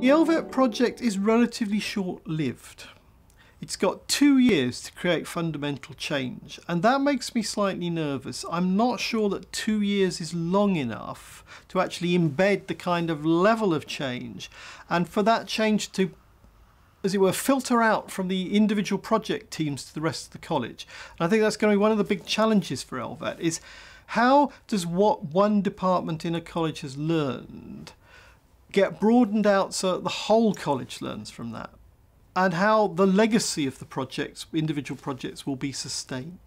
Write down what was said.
The ELVET project is relatively short-lived. It's got two years to create fundamental change, and that makes me slightly nervous. I'm not sure that two years is long enough to actually embed the kind of level of change, and for that change to, as it were, filter out from the individual project teams to the rest of the college. And I think that's going to be one of the big challenges for ELVET is how does what one department in a college has learned get broadened out so that the whole college learns from that? and how the legacy of the projects, individual projects, will be sustained.